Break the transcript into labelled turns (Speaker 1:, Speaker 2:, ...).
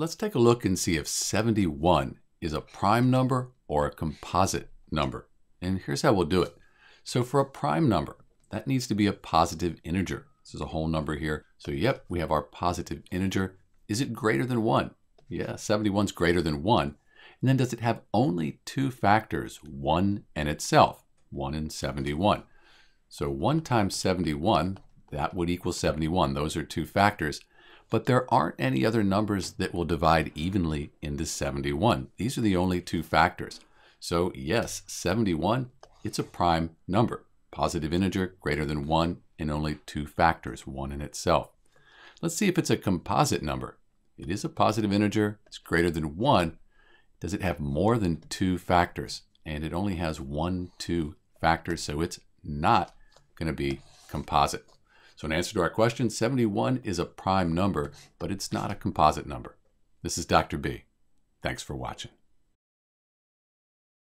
Speaker 1: let's take a look and see if 71 is a prime number or a composite number. And here's how we'll do it. So for a prime number, that needs to be a positive integer. This is a whole number here. So yep, we have our positive integer. Is it greater than 1? Yeah, 71 is greater than 1. And then does it have only two factors, 1 and itself, 1 and 71? So 1 times 71, that would equal 71. Those are two factors. But there aren't any other numbers that will divide evenly into 71. These are the only two factors. So yes, 71, it's a prime number. Positive integer greater than 1 and only two factors, 1 in itself. Let's see if it's a composite number. It is a positive integer. It's greater than 1. Does it have more than two factors? And it only has one, two factors, so it's not going to be composite. So in answer to our question, 71 is a prime number, but it's not a composite number. This is Dr. B. Thanks for watching.